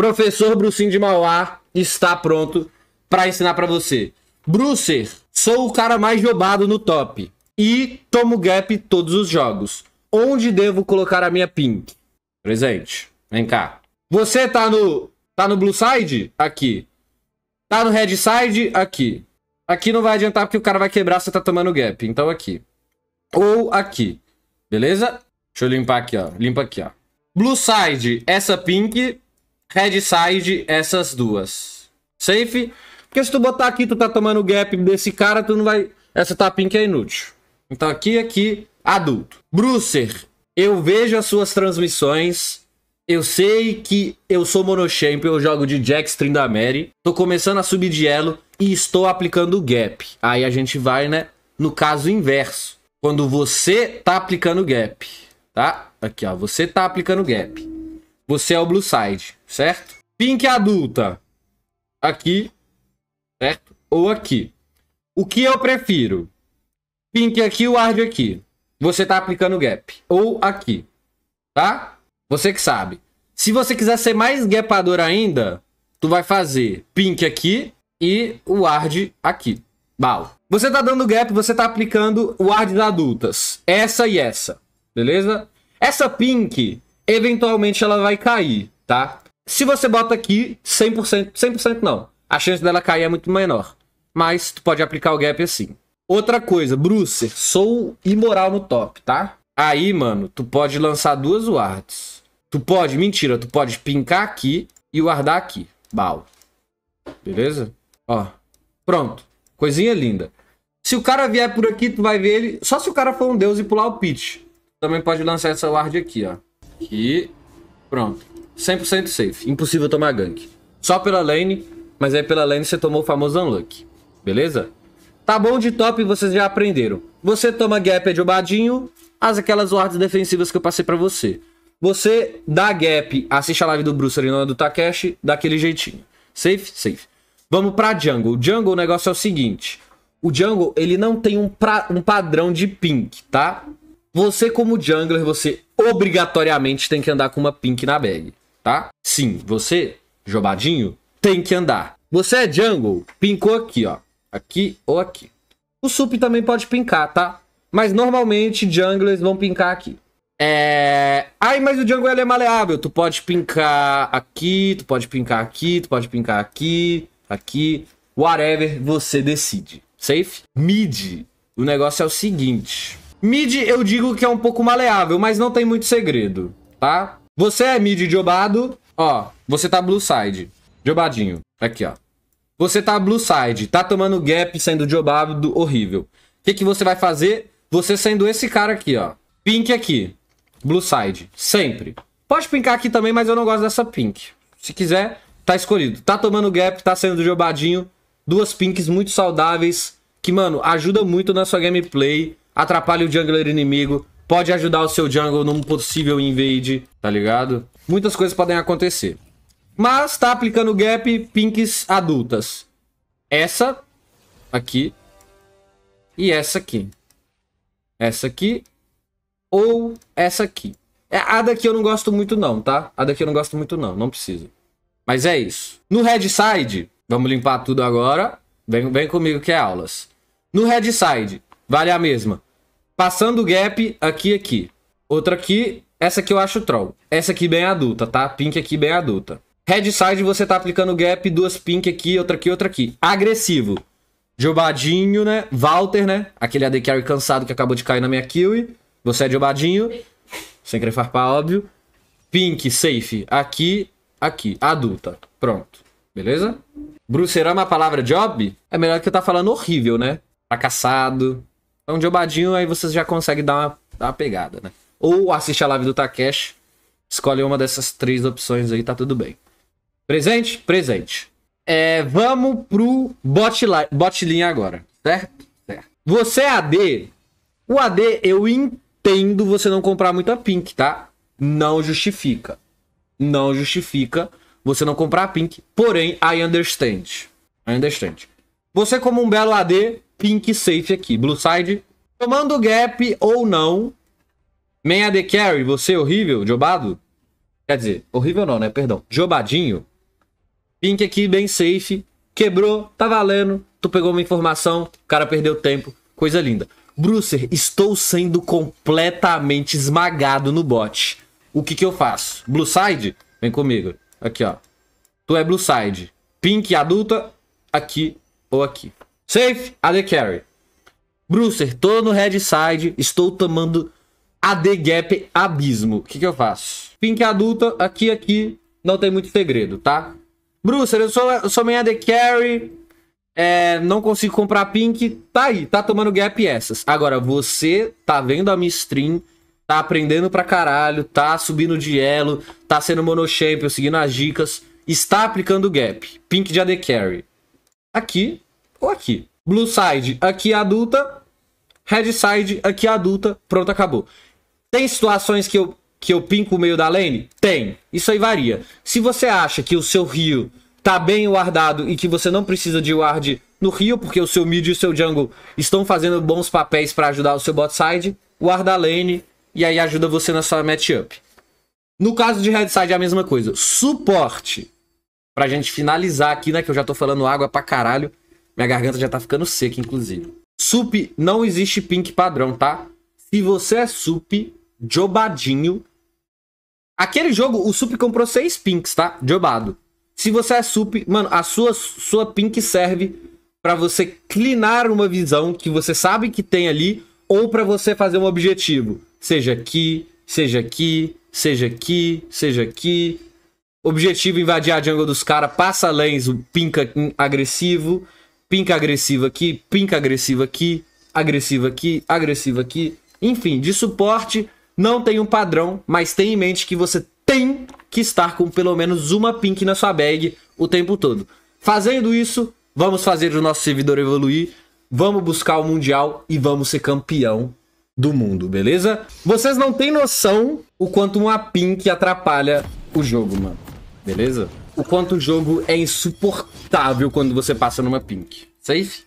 Professor Brucinho de Mauá está pronto para ensinar para você. Brucer, sou o cara mais jobado no top e tomo gap todos os jogos. Onde devo colocar a minha pink? Presente. Vem cá. Você tá no tá no blue side? Aqui. Tá no red side? Aqui. Aqui não vai adiantar porque o cara vai quebrar, você tá tomando gap. Então aqui. Ou aqui. Beleza? Deixa eu limpar aqui, ó. Limpa aqui, ó. Blue side, essa pink. Red side, essas duas. Safe? Porque se tu botar aqui, tu tá tomando gap desse cara, tu não vai... Essa tá pink é inútil. Então aqui, aqui, adulto. Brucer, eu vejo as suas transmissões. Eu sei que eu sou monochamp, eu jogo de Jax Trindamere. Tô começando a subir de elo e estou aplicando o gap. Aí a gente vai, né, no caso inverso. Quando você tá aplicando gap, tá? Aqui, ó, você tá aplicando o gap. Você é o blue side, certo? Pink adulta. Aqui, certo? Ou aqui. O que eu prefiro? Pink aqui, o hard aqui. Você tá aplicando gap. Ou aqui, tá? Você que sabe. Se você quiser ser mais gapador ainda, tu vai fazer pink aqui e o ward aqui. Bal. Você tá dando gap, você tá aplicando wards adultas. Essa e essa. Beleza? Essa pink, eventualmente ela vai cair, tá? Se você bota aqui, 100%, 100% não. A chance dela cair é muito menor. Mas tu pode aplicar o gap assim. Outra coisa, Brucer, sou imoral no top, tá? Aí, mano, tu pode lançar duas wards. Tu pode, mentira, tu pode pincar aqui e guardar aqui. Bal. Beleza? Ó, pronto. Coisinha linda. Se o cara vier por aqui, tu vai ver ele... Só se o cara for um deus e pular o pitch. Também pode lançar essa ward aqui, ó. Aqui. Pronto. 100% safe. Impossível tomar gank. Só pela lane, mas aí pela lane você tomou o famoso unluck. Beleza? Tá bom de top, vocês já aprenderam. Você toma gap é jobadinho, as aquelas wards defensivas que eu passei pra você. Você dá gap, assiste a live do Bruce ali no do Takeshi, daquele jeitinho. Safe? Safe. Vamos pra jungle. Jungle, o negócio é o seguinte. O jungle, ele não tem um, pra, um padrão de pink, tá? Você como jungler, você obrigatoriamente tem que andar com uma pink na bag, tá? Sim, você, jobadinho, tem que andar. Você é jungle, pincou aqui, ó. Aqui ou aqui. O sup também pode pincar, tá? Mas normalmente junglers vão pincar aqui. É... Ai, mas o jungle é maleável. Tu pode pincar aqui, tu pode pincar aqui, tu pode pincar aqui aqui, whatever, você decide. Safe? Mid, o negócio é o seguinte. Mid eu digo que é um pouco maleável, mas não tem muito segredo, tá? Você é mid jobado, ó, você tá blue side, jobadinho, aqui ó. Você tá blue side, tá tomando gap sendo jobado horrível. O que, que você vai fazer? Você sendo esse cara aqui, ó. Pink aqui, blue side, sempre. Pode pincar aqui também, mas eu não gosto dessa pink. Se quiser, tá escolhido. Tá tomando gap, tá sendo jobadinho. Duas pinks muito saudáveis. Que, mano, ajuda muito na sua gameplay. Atrapalha o jungler inimigo. Pode ajudar o seu jungle num possível invade, tá ligado? Muitas coisas podem acontecer. Mas tá aplicando gap pinks adultas. Essa aqui. E essa aqui. Essa aqui. Ou essa aqui. É, a daqui eu não gosto muito não, tá? A daqui eu não gosto muito não, não precisa. Mas é isso. No Red Side, vamos limpar tudo agora. Vem, vem comigo que é aulas. No Red Side, vale a mesma. Passando o gap aqui aqui. Outra aqui, essa aqui eu acho troll. Essa aqui bem adulta, tá? Pink aqui bem adulta. Red Side você tá aplicando gap, duas pink aqui, outra aqui, outra aqui. Agressivo. Jobadinho, né? Walter, né? Aquele AD Carry cansado que acabou de cair na minha kill. Você é Jobadinho. Sem querer farpar, óbvio. Pink, safe. Aqui, aqui, adulta. Pronto. Beleza? Brucerama, a palavra job, é melhor que eu tá falando horrível, né? Fracassado. Então, jobadinho, aí vocês já conseguem dar uma, dar uma pegada, né? Ou assiste a live do Takeshi. Escolhe uma dessas três opções aí, tá tudo bem. Presente? Presente. É, vamos pro bot, bot agora, certo? certo? Você é AD. O AD, eu entendo você não comprar muito a Pink, tá? Não justifica não justifica você não comprar a Pink. Porém, I understand. I understand. Você como um belo AD, Pink safe aqui. Blue side, tomando gap ou não. Main AD carry, você horrível, jobado. Quer dizer, horrível não, né? Perdão. Jobadinho. Pink aqui, bem safe. Quebrou, tá valendo. Tu pegou uma informação, o cara perdeu tempo. Coisa linda. Brucer, estou sendo completamente esmagado no bot. O que que eu faço? Blue side? Vem comigo. Aqui, ó. Tu é blue side. Pink adulta, aqui ou aqui. Safe, AD carry. Brucer, tô no red side, estou tomando AD gap abismo. O que que eu faço? Pink adulta, aqui, aqui. Não tem muito segredo, tá? Brucer, eu sou, sou minha AD carry. É, não consigo comprar pink. Tá aí, tá tomando gap essas. Agora, você tá vendo a minha stream, tá aprendendo pra caralho, tá subindo de elo, tá sendo monochampion, seguindo as dicas, está aplicando gap. Pink de AD carry. Aqui ou aqui. Blue side, aqui adulta. Red side, aqui adulta. Pronto, acabou. Tem situações que eu, que eu pinco o meio da lane? Tem. Isso aí varia. Se você acha que o seu rio tá bem wardado e que você não precisa de ward no rio, porque o seu mid e o seu jungle estão fazendo bons papéis para ajudar o seu bot side, ward a lane e aí ajuda você na sua matchup. No caso de red side é a mesma coisa. Suporte. Pra gente finalizar aqui, né, que eu já tô falando água pra caralho. Minha garganta já tá ficando seca, inclusive. Sup, não existe pink padrão, tá? Se você é sup, jobadinho. Aquele jogo, o sup comprou seis pinks, tá? Jobado. Se você é sup, mano, a sua, sua pink serve para você clinar uma visão que você sabe que tem ali ou para você fazer um objetivo. Seja aqui, seja aqui, seja aqui, seja aqui. Objetivo invadir a jungle dos caras, passa lanes, o pinca agressivo, pinca agressivo aqui, pinca agressivo aqui, agressivo aqui, agressivo aqui. Enfim, de suporte não tem um padrão, mas tenha em mente que você tem que estar com pelo menos uma pink na sua bag o tempo todo. Fazendo isso, vamos fazer o nosso servidor evoluir, vamos buscar o mundial e vamos ser campeão do mundo, beleza? Vocês não têm noção o quanto uma pink atrapalha o jogo, mano. Beleza? O quanto o jogo é insuportável quando você passa numa pink. Safe?